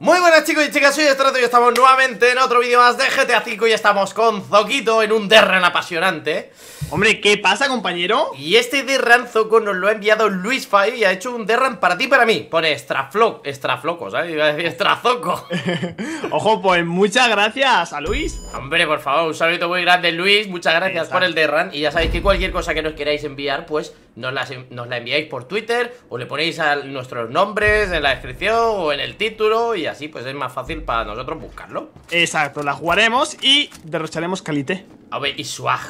Muy buenas chicos y chicas, soy Estrato y estamos nuevamente en otro vídeo más de GTA V y estamos con Zoquito en un Derran apasionante Hombre, ¿qué pasa, compañero? Y este Derran Zoco nos lo ha enviado Luis Fai y ha hecho un Derran para ti y para mí Pone Estrafloc, Estrafloco, ¿sabes? Iba a decir Estrazoco Ojo, pues muchas gracias a Luis Hombre, por favor, un saludo muy grande Luis, muchas gracias Exacto. por el Derran Y ya sabéis que cualquier cosa que nos queráis enviar, pues nos, las- nos la enviáis por Twitter O le ponéis a nuestros nombres en la descripción o en el título Y así pues es más fácil para nosotros buscarlo. Exacto, la jugaremos y derrocharemos calité A ver, y swag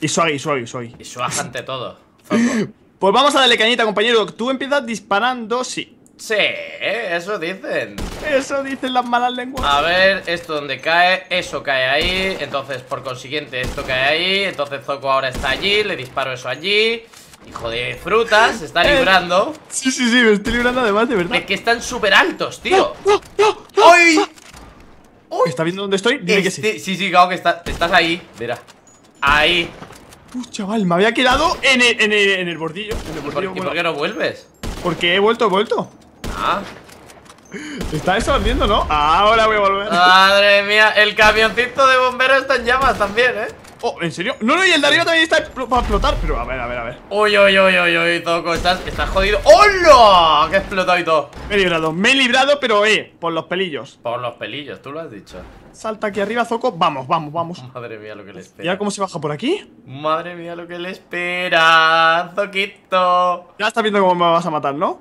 Y soy, soy, soy Y swag ante todo. Pues vamos a darle cañita, compañero. Tú empiezas disparando, sí. Sí, ¿eh? eso dicen. Eso dicen las malas lenguas. A ver, esto donde cae, eso cae ahí. Entonces, por consiguiente, esto cae ahí. Entonces Zoco ahora está allí, le disparo eso allí Hijo de frutas, se está Eh. librando Sí, sí, sí, me estoy librando además, de verdad Es que están súper altos, tío ¡No, no, no! ¡Ay! ¡Uy! ¿Está viendo dónde estoy? Dime que sí Este- sí, sí, claro que está, estás ahí, mira Ahí Uf, chaval, me había quedado en el, en el, en el bordillo, en el ¿Y por, y qué no vuelves? Porque he vuelto, he vuelto Ah, Está eso ardiendo, ¿no? Ahora voy a volver madre mía, el camioncito de bomberos está en llamas también, ¿eh? Oh, ¿en serio? No, no, y el de arriba también está para explotar Pero a ver, a ver, a ver. Uy, uy, uy, uy, uy, Zoco, estás, estás jodido. ¡Hola! Que ha explotado y todo. Me he librado, me he librado, pero eh, por los pelillos. Por los pelillos, tú lo has dicho. Salta aquí arriba, Zoco, vamos, vamos, vamos. Madre mía lo que le ¿Y espera. ahora cómo se baja por aquí? Madre mía lo que le espera Zoquito. Ya estás viendo cómo me vas a matar, ¿no?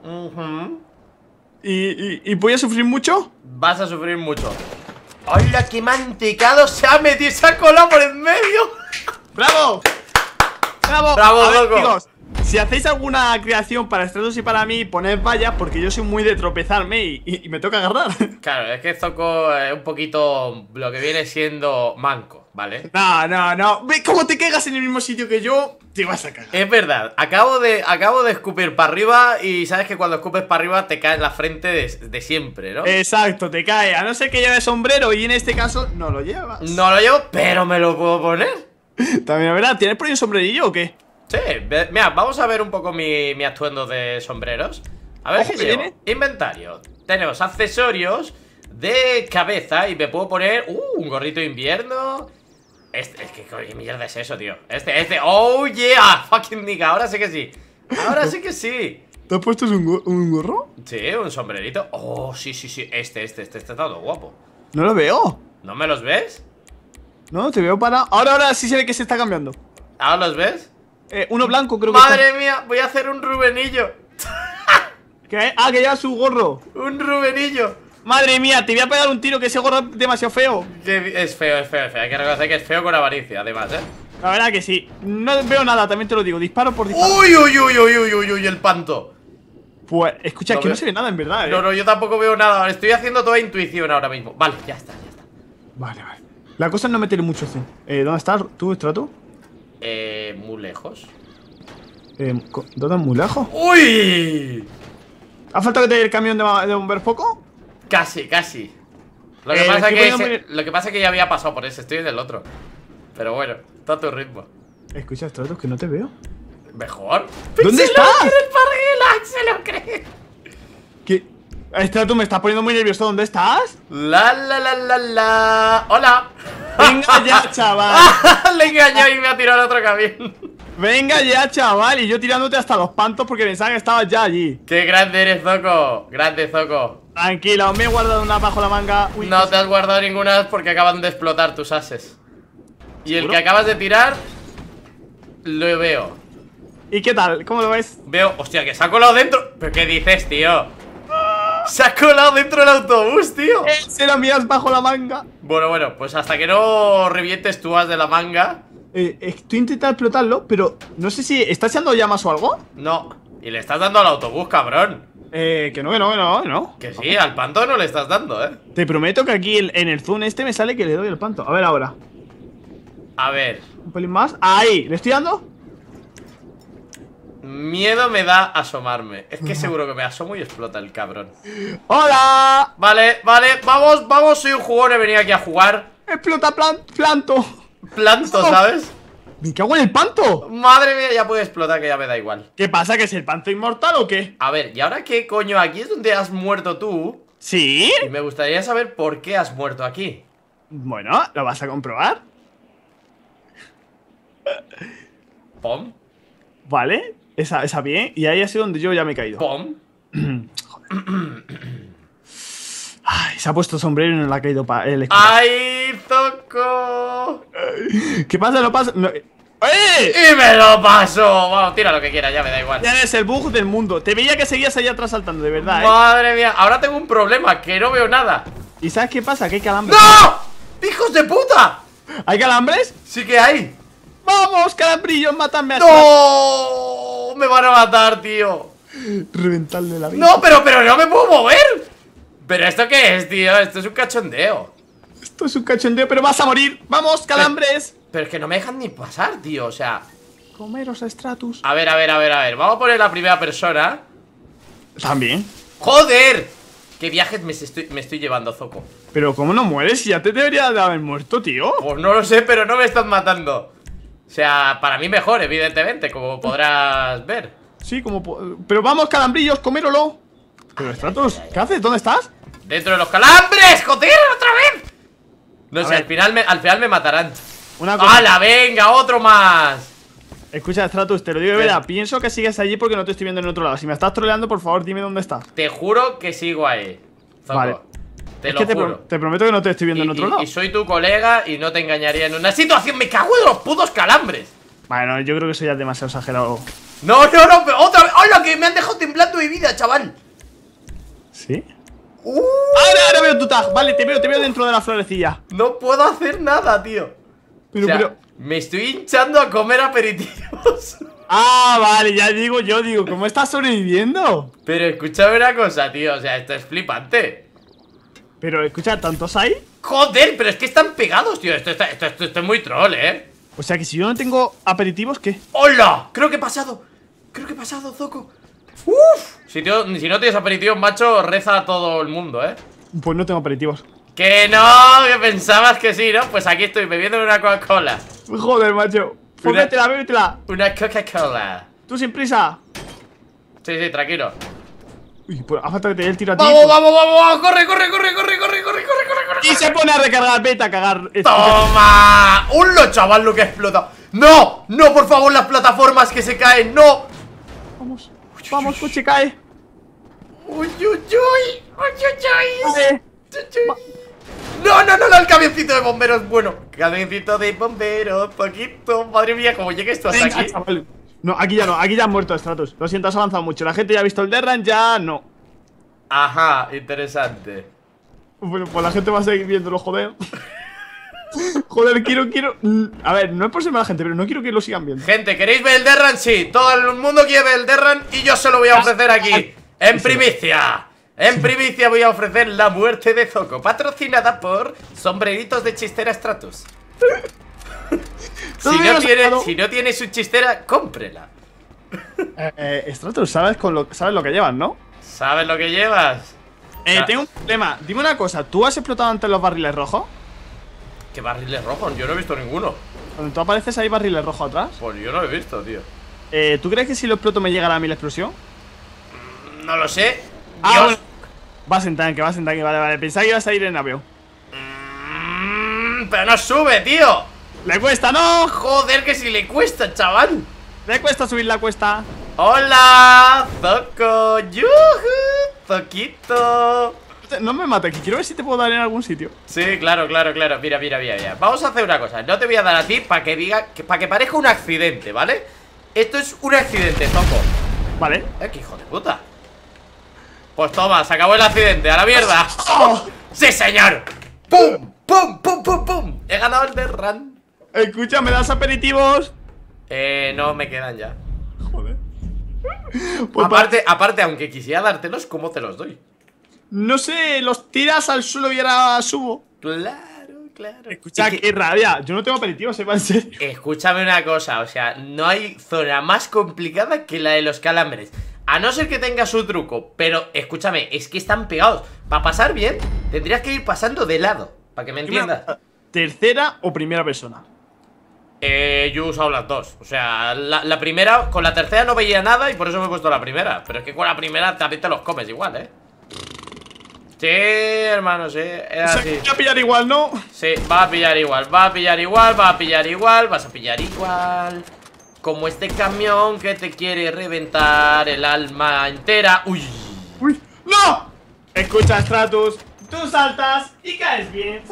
¿Y, y, y voy a sufrir mucho? Vas a sufrir mucho ¡Hola, qué mantecado se ha metido! ¡Se ha colado por en medio! ¡Bravo! ¡Bravo! Bravo, ver, loco. Si hacéis alguna creación para Stratos y para mí, poned vallas porque yo soy muy de tropezarme y, y- y me toca agarrar Claro, es que Zoco es un poquito lo que viene siendo manco, ¿vale? No, no, no cómo te caigas en el mismo sitio que yo Te vas a cagar Es verdad, acabo de, acabo de escupir para arriba y sabes que cuando escupes para arriba te cae en la frente de, de siempre, ¿no? Exacto, te cae A no ser que lleves sombrero y en este caso no lo llevas No lo llevo, pero me lo puedo poner. También, ¿verdad? ¿Tienes por ahí un sombrerillo o qué? Sí, mira, vamos a ver un poco mi, mi atuendo de sombreros. A ver llevo. viene. Inventario. Tenemos accesorios de cabeza y me puedo poner uh, un gorrito de invierno. Este, es que ¿qué mierda es eso, tío? Este, este, oh yeah, fucking nigga, ahora sí que sí. Ahora sí que sí. ¿Te has puesto un, un gorro? Sí, un sombrerito. Oh, sí, sí, sí. Este, este, este, este está todo guapo. No lo veo ¿No me los ves? No, te veo para... Ahora, ahora sí se ve que se está cambiando ¿Ahora los ves? Eh, Uno blanco creo que Madre mía, voy a hacer un rubenillo. Ah, que lleva su gorro Un rubenillo. Madre mía, te voy a pegar un tiro que ese gorro es demasiado feo es feo, es feo, es feo. Hay que reconocer que es feo con avaricia, además, ¿eh? La verdad que sí No veo nada, también te lo digo Disparo por disparo Uy, uy, uy, uy, uy, uy, uy, el panto. Pues, escucha, No es que veo- no se ve nada en verdad, eh No, no, yo tampoco veo nada. Estoy haciendo toda intuición ahora mismo. Vale, ya está, ya está. Vale, vale La cosa es no meterle mucho zen Eh, ¿dónde estás tú, Estrato? Eh, muy lejos. Eh, ¿dónde es muy lejos? ¡Uy! ¿Ha faltado que te dé el camión de, de bomber poco? Casi, casi. Lo que, Eh, pasa estoy que poniendo ese- lo que pasa es que ya había pasado por ese, estoy en el otro. Pero bueno, está a tu ritmo. Escucha, Estrato, que no te veo ¿Mejor? ¿Dónde ¡Se lo estás? Parguela! ¡Se lo cree! ¿Qué? Estrato, me estás poniendo muy nervioso ¿Dónde estás? La la la la la. ¡Hola! Venga ya, chaval Le engañó y al otro camión. Venga ya, chaval Y yo tirándote hasta los pantos porque pensaba que estabas ya allí ¡Qué grande eres, Zoco! ¡Grande, Zoco! Tranquila, me he guardado una bajo la manga Uy, No te has guardado ninguna porque acaban de explotar tus ases. Y el que acabas de tirar, lo veo. ¿Y qué tal? ¿Cómo lo ves? Veo, hostia, que se ha colado dentro. ¿Pero qué dices, tío? Se ha colado dentro del autobús, tío. Ese era mías bajo la manga Bueno, bueno, pues hasta que no revientes tu as de la manga, eh, Estoy intentando explotarlo, pero no sé si está echando llamas o algo no. Y le estás dando al autobús, cabrón. Eh, que no, que no, que no, que no Que sí, al panto no le estás dando, eh. Te prometo que aquí en el zoom este me sale que le doy el panto A ver ahora A ver, Un pelín más Ahí, ¿le estoy dando? miedo me da asomarme. Es que seguro que me asomo y explota el cabrón. ¡Hola! Vale, vale, vamos, vamos, soy un jugón, he venido aquí a jugar. ¡Explota plan planto! Planto, No. ¿sabes? ¡Me cago en el panto! Madre mía, ya puede explotar, que ya me da igual. ¿Qué pasa? ¿Que es el panto inmortal o qué? A ver, ¿y ahora qué coño? Aquí es donde has muerto tú. ¿Sí? Y me gustaría saber por qué has muerto aquí. Bueno, ¿lo vas a comprobar? Pom, Vale, esa, esa bien. Y ahí ha sido donde yo ya me he caído. pom. Ay, se ha puesto sombrero y no le ha caído pa el ¡Ay, Zoco! ¿Qué pasa? No pasa. no- ¡Eh! ¡Y me lo paso! Vamos, tira lo que quieras, ya me da igual. Ya eres el bug del mundo. Te veía que seguías ahí atrás saltando, de verdad, ¿eh? Madre mía, ahora tengo un problema, que no veo nada. ¿Y sabes qué pasa? Que hay calambres. ¡No! ¡Hijos de puta! ¿Hay calambres? Sí que hay. ¡Vamos, calambrillos! ¡Mátame a ¡No! Me van a matar, tío. Reventarle la vida. No, pero, pero no me puedo mover. ¿Pero esto qué es, tío? Esto es un cachondeo. Esto es un cachondeo, pero vas a morir. ¡Vamos, calambres! Pero es que no me dejan ni pasar, tío. O sea, Comeros a Stratus. a ver, a ver, a ver, a ver. Vamos a poner la primera persona. También. ¡Joder! ¿Qué viajes me estoy, me estoy llevando, Zoco? Pero ¿cómo no mueres? Ya te debería de haber muerto, tío. Pues no lo sé, pero no me están matando. O sea, para mí mejor, evidentemente, como podrás ver. Sí, como... Pero vamos, calambrillos, comérolo. Pero Stratus, ¿qué haces? ¿Dónde estás? ¡Dentro de los calambres! ¡Joder, otra vez! No A sé, ver. al final, me, al final me matarán. Una cosa. ¡Hala, venga, otro más! Escucha, Stratus, te lo digo de verdad. Pienso que sigues allí porque no te estoy viendo en otro lado. Si me estás troleando, por favor, dime dónde estás. Te juro que sigo ahí. Vale. Te es lo que te, juro. pro- te prometo que no te estoy viendo y, en otro y- lado. y soy tu colega y no te engañaría en una situación. ¡Me cago en los putos calambres! Bueno, yo creo que eso ya es demasiado exagerado. No, no, no, pero otra vez. ¡Hola! Que me han dejado temblando mi vida, chaval. ¿Sí? Uh, Ahora, ahora veo tu tag. Vale, te veo, te veo dentro de la florecilla. no puedo hacer nada, tío. Pero, o sea, pero. me estoy hinchando a comer aperitivos. Ah, vale, ya digo yo, digo, ¿cómo estás sobreviviendo? Pero escúchame una cosa, tío. O sea, esto es flipante. Pero escucha, ¿tantos hay? Joder, pero es que están pegados, tío. Esto, está- esto, esto- esto es muy troll, ¿eh? O sea que si yo no tengo aperitivos, ¿qué? ¡Hola! Creo que he pasado. Creo que he pasado, Zoco. ¡Uf! Si, tío- si no tienes aperitivos, macho, reza a todo el mundo, ¿eh? Pues no tengo aperitivos. Que no, que pensabas que sí, ¿no? Pues aquí estoy bebiendo una Coca-Cola. Joder, macho. Pues Mira. bébetela. Una Coca-Cola. Tú sin prisa. Sí, sí, tranquilo. Uy, pues ha falta que te dé el tiro a ti. ¡Vamos, vamos, vamos! vamos! ¡Corre, corre, corre, corre, corre, corre, corre, corre, corre! Y se pone a recargar, vete a cagar. ¡Toma! ¡Hola, chaval, lo que ha explotado! ¡No! ¡No, por favor, las plataformas que se caen! ¡No! Vamos, coche, cae. ¡Uy, uy, uy! ¡Uy, uy. No, no, no, no, el camioncito de bomberos bueno. Camioncito de bomberos, poquito. Madre mía, como llegues tú hasta Venga, aquí. chaval. No, aquí ya no, aquí ya han muerto Stratus. Lo siento, has avanzado mucho. La gente ya ha visto el Derran, ya no. Ajá, interesante. Bueno, pues la gente va a seguir viéndolo, joder. joder, quiero, quiero. mm, A ver, no es por ser mala gente, pero no quiero que lo sigan viendo. Gente, ¿queréis ver el Derran? Sí, todo el mundo quiere ver el Derran y yo se lo voy a ofrecer aquí. En primicia. En primicia voy a ofrecer la muerte de Zoco, patrocinada por Sombreritos de Chistera Stratus. si, no tiene, si no tiene su chistera, cómprela. Eh, eh, Stratus, ¿sabes, con lo, sabes lo que llevan, no? ¿Sabes lo que llevas? Eh, tengo un problema. Dime una cosa, ¿tú has explotado antes los barriles rojos? ¿Qué barriles rojos? Yo no he visto ninguno. Cuando tú apareces hay barriles rojos atrás. Pues yo no lo he visto, tío. Eh, ¿Tú crees que si lo exploto me llegará a mí la explosión? No lo sé. Ah, Dios. bueno. Vas en tanque, vas en tanque, vale, vale. Pensaba que ibas a ir en avión. Mm, pero no sube, tío. ¡Le cuesta, no! Joder, que si le cuesta, chaval. ¡Le cuesta subir la cuesta! Hola, Zoco. Yuhu, Zoquito. No me mates, que quiero ver si te puedo dar en algún sitio. Sí, claro, claro, claro. Mira, mira, mira, mira. Vamos a hacer una cosa. No te voy a dar a ti para que diga, que, para que parezca un accidente, ¿vale? Esto es un accidente, Zoco. Vale. Eh, qué hijo de puta. Pues toma, se acabó el accidente, a la mierda. ¡Oh! ¡Sí, señor! ¡Pum! ¡Pum! ¡Pum! ¡Pum! ¡Pum! He ganado el de Run. Escucha, ¿me das aperitivos? Eh, no me quedan ya. Joder. Pues Aparte, aparte, aunque quisiera dártelos, ¿cómo te los doy? No sé, los tiras al suelo y ahora subo. Claro, claro. Escucha, Es que- qué rabia. Yo no tengo aperitivos, se va en serio. Escúchame una cosa, o sea, no hay zona más complicada que la de los calambres. A no ser que tenga su truco, pero escúchame, es que están pegados. Para pasar bien, tendrías que ir pasando de lado, para que me entiendas. ¿Tercera o primera persona? Eh, yo he usado las dos. O sea, la, la primera, con la tercera no veía nada y por eso me he puesto la primera. Pero es que con la primera también te los comes igual, ¿eh? Sí, hermano, sí. O sea, así. voy a pillar igual, ¿no? Sí, va a pillar igual, va a pillar igual, va a pillar igual, vas a pillar igual. Como este camión que te quiere reventar el alma entera. Uy. ¡Uy! ¡No! Escucha, Stratus. Tú saltas y caes bien.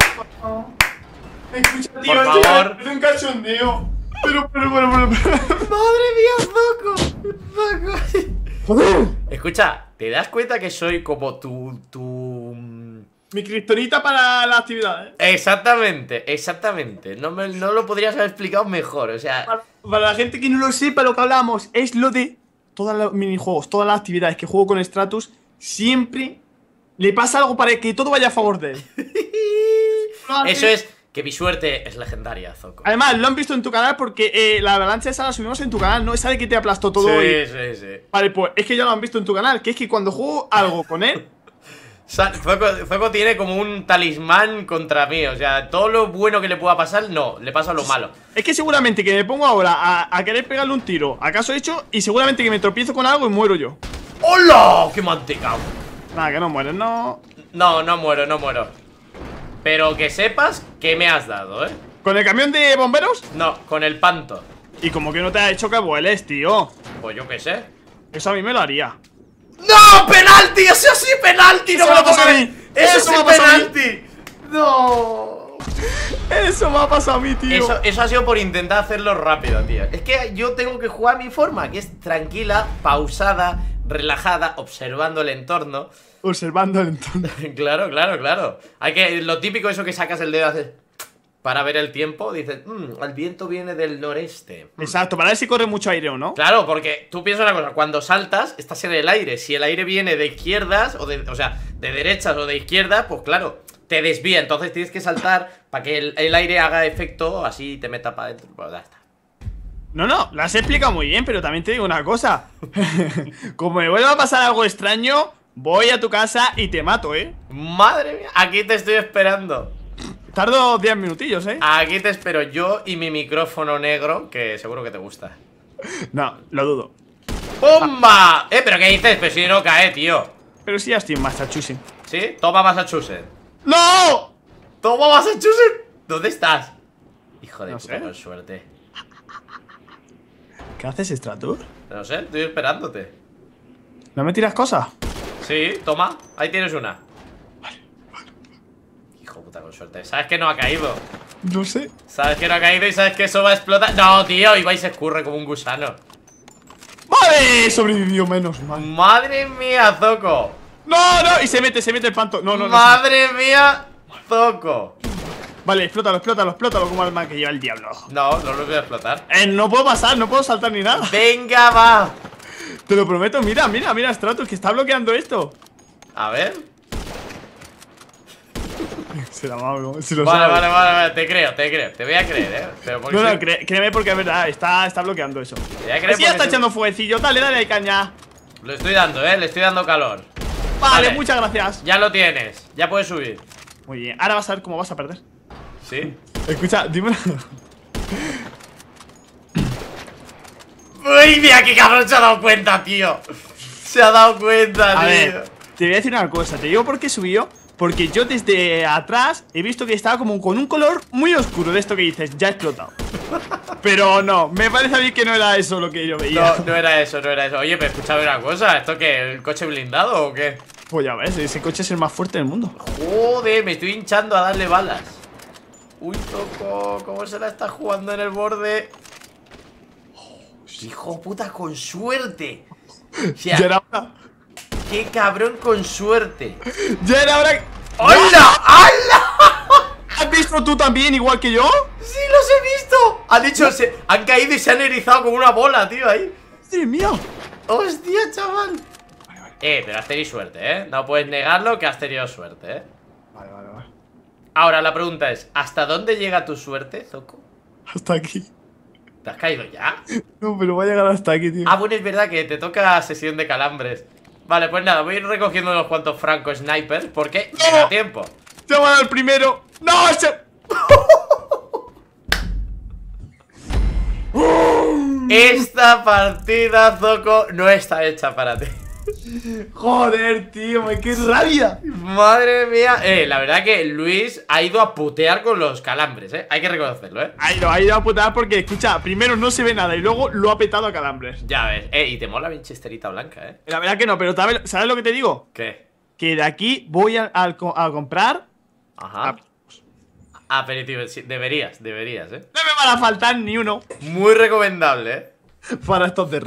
Escucha, tío, Por favor. Es un cachondeo. Pero, pero, pero, pero. pero. Madre mía, Zoco. Zoco. Escucha, ¿te das cuenta que soy como tu. tu. mm, Mi kriptonita para la actividad, ¿eh? Exactamente, exactamente. No, me, no lo podrías haber explicado mejor. O sea, Para, para la gente que no lo sepa, lo que hablamos es lo de todos los minijuegos, todas las actividades que juego con Stratus. Siempre le pasa algo para que todo vaya a favor de él. eso es que mi suerte es legendaria, Zoco. Además, lo han visto en tu canal porque eh, la avalancha esa la subimos en tu canal, ¿no? Esa de que te aplastó todo y... Sí, sí, sí. Vale, pues es que ya lo han visto en tu canal, que es que cuando juego algo con él, Zoco, Zoco tiene como un talismán contra mí. O sea, todo lo bueno que le pueda pasar, no, le pasa lo malo. es que seguramente que me pongo ahora a, a querer pegarle un tiro, acaso hecho, y seguramente que me tropiezo con algo y muero yo. ¡Hola! ¡Qué mantecao! Nada, que no mueres, no. No, no muero, no muero. Pero que sepas que me has dado, ¿eh? ¿Con el camión de bomberos? No, con el panto. Y como que no te ha hecho que vueles, tío. Pues yo qué sé. Eso a mí me lo haría. ¡No! ¡Penalti! ¡Eso sí, penalti! ¡No me lo me ha pasado puedo a mí. ¡Eso, Eso sí, me ha pasado a mí. penalti! ¡No! Eso me ha pasado a mí, tío. Eso, eso ha sido por intentar hacerlo rápido, tío. Es que yo tengo que jugar a mi forma, que es tranquila, pausada, relajada, observando el entorno. Observando el entorno. claro, claro, claro. Hay que. Lo típico, eso que sacas el dedo haces. Para ver el tiempo, dices, mmm, el viento viene del noreste. Mm. Exacto, para ver si corre mucho aire o no. Claro, porque tú piensas una cosa, cuando saltas, estás en el aire. Si el aire viene de izquierdas, o de, o sea, de derechas o de izquierdas, pues claro, te desvía. Entonces tienes que saltar para que el, el aire haga efecto, así te meta para adentro. Pues ya está. No, no, lo has explicado muy bien, pero también te digo una cosa. Como me vuelva a pasar algo extraño, voy a tu casa y te mato, ¿eh? Madre mía, aquí te estoy esperando. Tardo 10 minutillos, ¿eh? Aquí te espero yo y mi micrófono negro, que seguro que te gusta. No, lo dudo. ¡Bomba! Eh, pero ¿qué dices? Pero si no cae, tío. Pero sí ya estoy en Massachusetts. ¿Sí? Toma Massachusetts. ¡No! ¡Toma Massachusetts! ¿Dónde estás? Hijo de No puta, con suerte. ¿Qué haces, Stratur? No sé, estoy esperándote. ¿No me tiras cosas? Sí, toma, ahí tienes una. Hijo de puta, con suerte. ¿Sabes que no ha caído? No sé. ¿Sabes que no ha caído y sabes que eso va a explotar? No, tío, y se escurre como un gusano. ¡Vale! Sobrevivió menos mal. Madre mía, Zoco. ¡No, no! Y se mete, se mete el panto. No, no, no. Madre mía, Zoco. Vale, explótalo, explótalo, explótalo como alma que lleva el diablo. No, no lo voy a explotar. Eh, no puedo pasar, no puedo saltar ni nada. Venga, va. Te lo prometo, mira, mira, mira, Stratus, que está bloqueando esto. A ver. Se la mago, si lo Vale, sabe. vale, vale, vale, te creo, te creo. Te voy a creer, eh. Pero porque No, no, cré- créeme porque es verdad, está, está bloqueando eso. Te voy a que ya está echando fueguecillo, dale, dale, caña. Lo estoy dando, eh. Le estoy dando calor. Vale, Vale. muchas gracias. Ya lo tienes. Ya puedes subir. Muy bien, ahora vas a ver cómo vas a perder. ¿Sí? Escucha, dime. Uy, mira qué cabrón se ha dado cuenta, tío. Se ha dado cuenta, A tío. ver, te voy a decir una cosa, te digo por qué subió. Porque yo desde atrás he visto que estaba como con un color muy oscuro de esto que dices, ya ha explotado. Pero no, me parece a mí que no era eso lo que yo veía. No, no era eso, no era eso. Oye, pero escúchame una cosa. ¿Esto qué? ¿El coche blindado o qué? Pues ya ves, ese coche es el más fuerte del mundo. Joder, me estoy hinchando a darle balas. Uy, Toco, ¿cómo se la está jugando en el borde? Hijo puta, con suerte. O sea, Ya era hora. qué cabrón con suerte. Ya era hora. ¡Hola! ¡Hala! ¿Has visto tú también, igual que yo? ¡Sí, los he visto! Han dicho, se, han caído y se han erizado como una bola, tío, ahí. Madre mía. ¡Hostia, chaval! Eh, pero has tenido suerte, ¿eh? No puedes negarlo que has tenido suerte, ¿eh? Ahora, la pregunta es, ¿hasta dónde llega tu suerte, Zoco? Hasta aquí. ¿Te has caído ya? No, pero va a llegar hasta aquí, tío. Ah, bueno, es verdad que te toca sesión de calambres. Vale, pues nada, voy a ir recogiendo unos cuantos francos snipers porque No. tiempo. Te va a dar el primero. ¡No! ese- Esta partida, Zoco, no está hecha para ti. Joder, tío, qué rabia. Madre mía. Eh, la verdad que Luis ha ido a putear con los calambres, eh. Hay que reconocerlo, eh. Ha ido, ha ido a putear porque, escucha, primero no se ve nada y luego lo ha petado a calambres. Ya ves. Eh, y te mola bien chisterita blanca, eh. La verdad que no, pero ¿sabes, ¿sabes lo que te digo? ¿Qué? Que de aquí voy a, a- a comprar. Ajá. Aperitivo, sí, deberías, deberías, eh. No me van a faltar ni uno Muy recomendable, eh. para estos de